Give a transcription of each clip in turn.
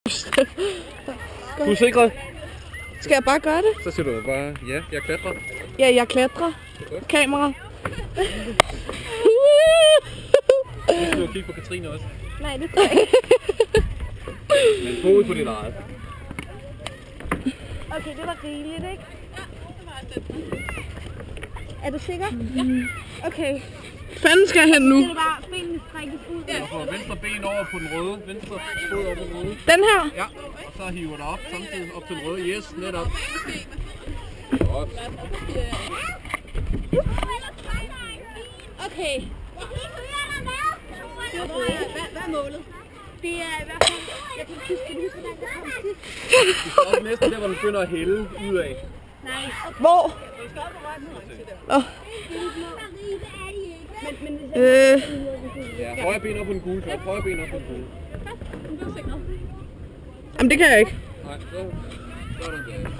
Du er sikret? Skal jeg bare gøre det? Så siger du bare, ja, jeg klatrer. Ja, jeg klatrer. Kamera. Nu skal du kigge på Katrine også. Nej, det tror jeg ikke. Men fokus på dit eget. Okay, det var rigeligt, ikke? Er du sikker? Ja. Okay. Fanden skal jeg hen nu? Det er bare. Du venstre ben over på den røde, venstre fod over på den røde. Den her? Ja, og så hiver du op samtidig op til den røde. Yes, netop. Godt. Okay. Hvad, er målet? Det er i hvert fald... Jeg kan huske, kan du huske, hvordan jeg kom sidst? Du skal op næsten der, hvor den begynder at hælde ud af. Nej. Hvor? Åh. Men, men hvis Øh, Ja, højre ben op på den gule, så højre ben op på den gule. jamen det kan jeg ikke. Nej, så, sådan der.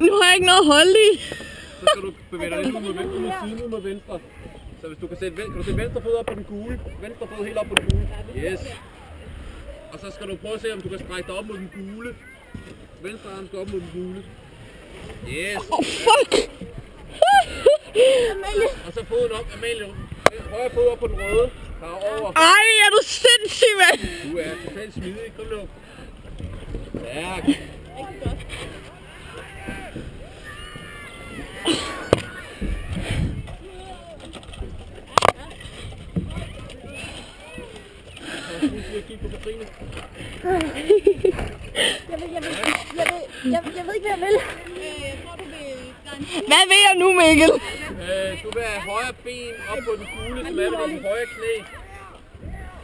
Nu har jeg ikke noget at holde i. Så skal du bevæge dig lidt ud mod venstre, mod siden, ud mod venstre. Så hvis du kan sætte, ven- kan du sætte venstre fod op på den gule, venstre fod helt op på den gule. Yes. Og så skal du prøve at se, om du kan strække dig op mod den gule. Venstre arm skal op mod den gule. Yes. Oh, fuck! Og så foden op, Amalie. Højre fod op på den røde. Der er over. Ej, er du sindssyg, mand? Du er totalt smidig. Kom nu. Stærk. Så nu skal jeg kigge på Katrine. Jeg ved, jeg ved, jeg ved, jeg, jeg ved ikke, hvad jeg vil. Jeg tror, du vil grænse. Hvad vil jeg nu, Mikkel? Øh, du vil have højre ben op på den gule, som er ved dit højre knæ.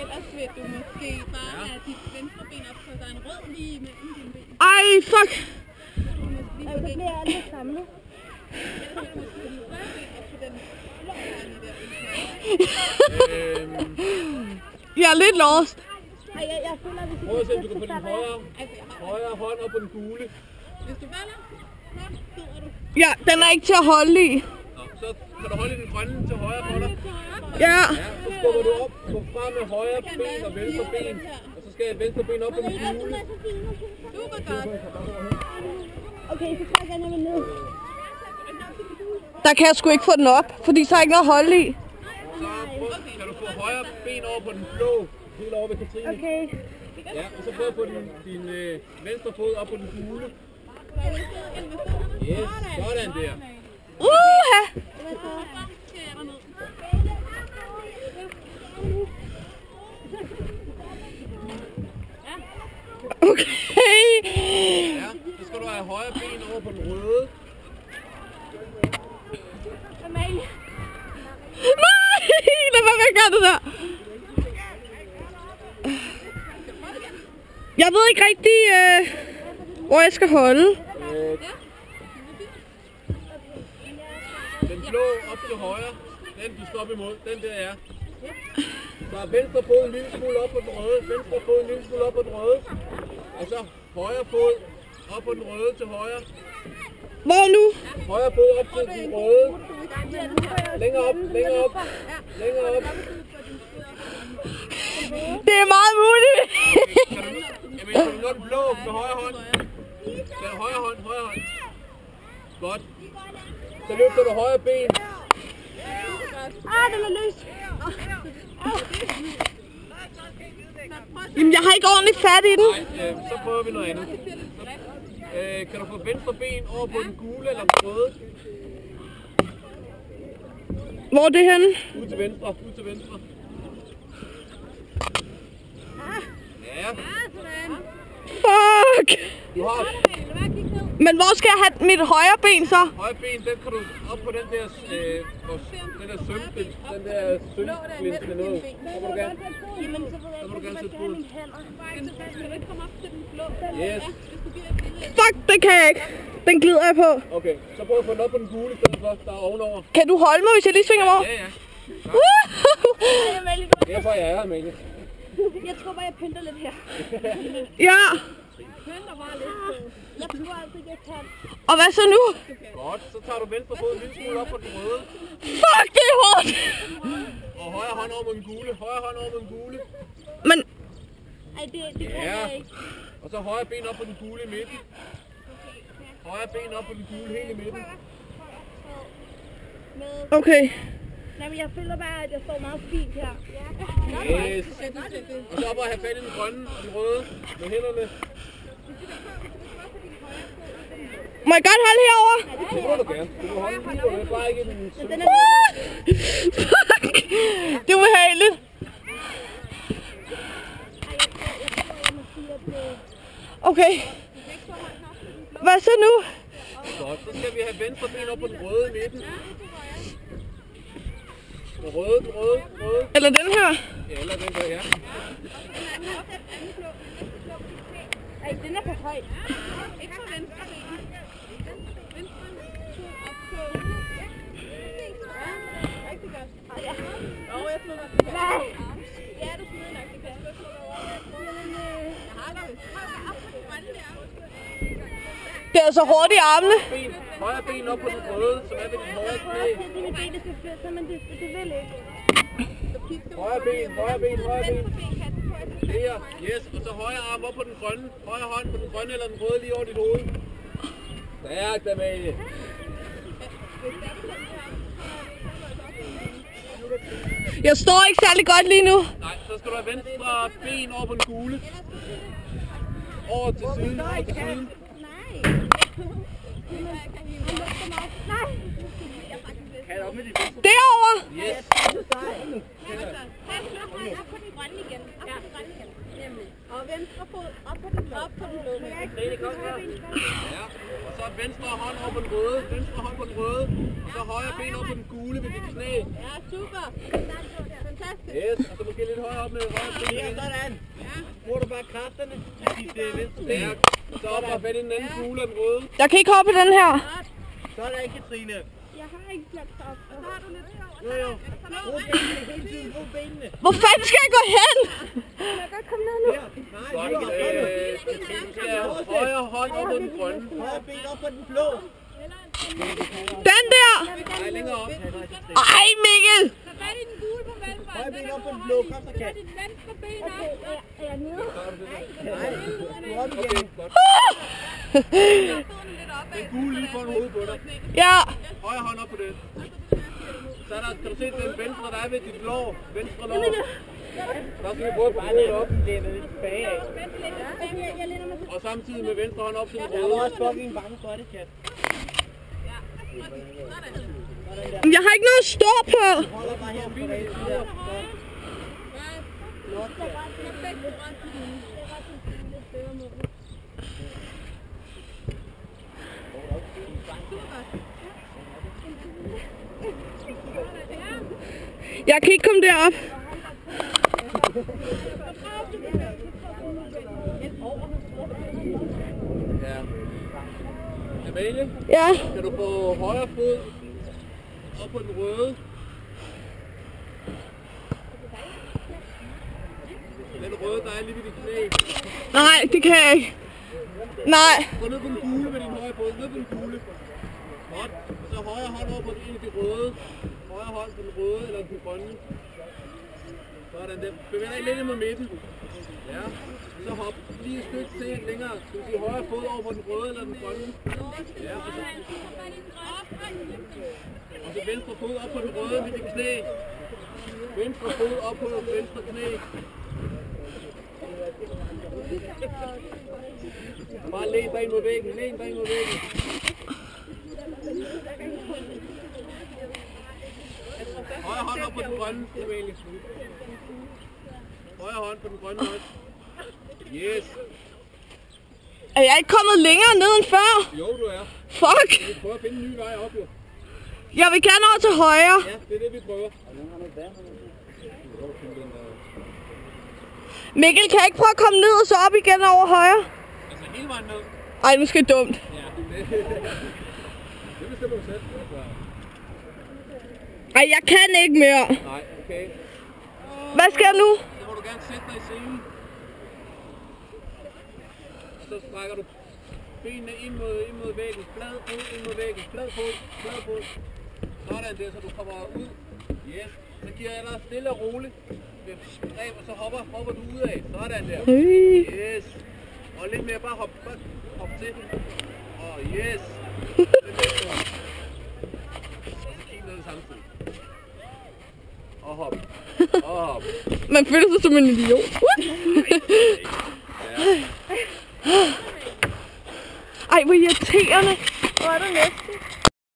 Ellers vil du måske bare have dit venstre ben op, så der er en rød lige imellem dine ben. Ej, fuck. Ja, så bliver jeg lidt samlet. Øhm, Jeg er lidt lost. Ej, jeg, jeg føler, at vi prøv at se, om du kan få din højre, højre hånd op på den gule. Hvis du falder. Ja, den er ikke til at holde i. Nå, så kan du holde den grønne til højre for dig. Ja. Ja, så skubber du op, gå frem med højre ben og venstre ben. Og så skal jeg venstre ben op på den gule. Super godt. Okay, så trækker jeg nemlig ned. Der kan jeg sgu ikke få den op, fordi så er ikke noget at holde i. Så kan du få højre ben over på den blå, helt over ved Katrine. Okay. Ja, og så prøv at få din, din øh, venstre fod op på den gule. Yes, sådan der. Uha! Okay. Ja, så skal du have højre ben over på den røde. Nej! Lad med at gøre det der. Jeg ved ikke rigtig, øh, hvor jeg skal holde. Øh, den blå op til højre, den du står op imod, den der er. Så venstre fod en lille smule op på den røde, venstre fod en lille smule op på den røde. Og så højre fod op på den røde til højre. Hvor nu? Højre fod op til den røde. Længere op, længere op, længere op. Det er meget muligt. Jamen, kan du den blå med højre hånd? Den højre hånd, højre hånd. Godt. Så løfter du højre ben. Ah, den er løs. Jamen, jeg har ikke ordentligt fat i den. Nej, øh, så prøver vi noget andet. Så, øh, kan du få venstre ben over på den gule eller den røde? Hvor er det henne? Ud til venstre, ud til venstre. Ja, Fuck! du har Men hvor skal jeg have mit højre ben så? højre ben, den kan du op på den der, øh, den der sømsplint, den der sømsplint med noget. Så må du gerne, så må du gerne sætte jeg foden. Skal du ikke komme op til den blå? Yes, Fuck, det kan jeg ikke. Den glider jeg på. okay. Så prøv at få den op på den gule, stedet for, der er ovenover. Kan du holde mig, hvis jeg lige svinger mig over? Ja, ja. Woohoo! Derfor er jeg her, Amalie. Jeg tror bare, jeg pynter lidt her. Ja, Pynter bare lidt. Jeg tror altid, jeg kan. og hvad så nu? Godt, så tager du venstre fod en lille smule op på den røde. Fuck, det er hårdt. Og højre hånd over mod den gule. Højre hånd over mod den gule. Men, Ej, det, det kan Ja. jeg ikke. Og så højre ben op på den gule i midten. Højre ben op på den gule helt i midten. Okay. Nej, men jeg føler bare, at jeg står meget fint her. Yes. Og så op og have fat i den grønne og den røde med hænderne. Må jeg godt holde herover? Det må du gerne. Du må holde den lige på bare ikke den! Det er ubehageligt. Okay. Hvad så nu? Godt, så skal vi have venstre ben op på den røde i midten. Den røde, den røde, den røde. Eller den her? Ja, eller den der, ja. Ej, den er for højt. Nej. Ja, du smider nok, det kan jeg. Det er altså hårdt i armene. Højre ben op på den røde, som er ved din højre knæ. Det skal flytte, men det, det vil ikke. Højre ben, højre ben, højre ben. Her, yes. Og så højre arm op på den grønne. Højre hånd på den grønne eller den røde lige over dit hoved. Stærkt, Amalie. Jeg står ikke særlig godt lige nu. Nej, så skal du have venstre ben over på den gule. Over til siden, over til siden. Nej. Derovre. Yes. Op på den grønne igen. Op på den grønne igen. Og venstre fod op på den. Op på den blå. Lene, kom her. Ja. Og så venstre hånd over på den røde. Venstre hånd på den røde. Og så højre ben over på den gule ved dit knæ. Ja, super. Fantastisk. Yes. Og så måske lidt højere op med ben. Ja, sådan. Bruger du bare kræfterne dit øh, venstre ben. Ja. Og så op og fat i den anden gule og den røde. Jeg kan ikke hoppe den her. Sådan, Katrine. Jeg har ikke lagt op. Så har du lidt Jo, jo. Brug benene hele tiden. Brug benene. Hvor fanden skal jeg gå hen? Kan jeg godt komme ned nu? Godt. Øh, du skal have højre hånd op på den grønne. Højre ben op på den blå. Den der. Nej, længere op. Ej, Mikkel. Højre ben op på den blå. Kom så, Kat. dit venstre ben op. Okay, er, er jeg nede? Nej, du er op igen. Den gule lige foran hovedet på dig. Ja. Højre hånd op på den. Så er der, kan du se den venstre, der er ved dit lår? Venstre lår. Der skal vi både på hovedet op. Og samtidig med venstre hånd op til den Jeg røde. også fucking bange for det, Kat. Jeg har ikke noget at stå på. Jeg kan ikke komme derop. Amalie, Ja. kan du få højre fod op på den røde? Den røde, der er lige ved dit knæ. Nej, det kan jeg ikke. Nej. Gå ned på den gule med din højre fod. Ned på den gule. Godt. Og så højre hånd over på den ene, det røde. Højre hånd på den røde eller den grønne. Sådan der. Bevæg dig lidt ind mod midten. Ja. Lige et stykke til længere. Skal vi sige højre fod over på den røde eller den grønne? Ja. Og så, og så venstre fod op på den røde med det knæ. Venstre fod op på venstre knæ. Bare læn bag mod væggen, læn bag mod væggen. Højre hånd op på den grønne, Amalie. Højre hånd på den grønne også. Yes. Er jeg ikke kommet længere ned end før? Jo, du er. Fuck. Vi prøver at finde en ny vej op, jo. Jeg vil gerne over til højre. Ja, det er det, vi prøver. Mikkel, kan jeg ikke prøve at komme ned og så op igen over højre? Altså hele vejen ned. Ej, nu skal det dumt. Ja, det, det bestemmer du selv. Ej, jeg kan ikke mere. Nej, okay. Hvad skal jeg nu? Så må du gerne sætte dig i scenen. Så strækker du benene ind mod, ind mod væggen. Flad fod ind mod væggen. Flad fod, flad fod. Sådan der, så du kommer ud. Yes. Så giver jeg dig stille og roligt. Greb, og så hopper, hopper du ud af. Sådan der. Yes. Og lidt mere, bare hop, bare hop til. Og yes. Kig ned samtidig. Og hop. Og hop. Man føler sig som en idiot. Ej, hvor irriterende.